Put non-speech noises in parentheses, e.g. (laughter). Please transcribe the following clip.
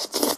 you (laughs)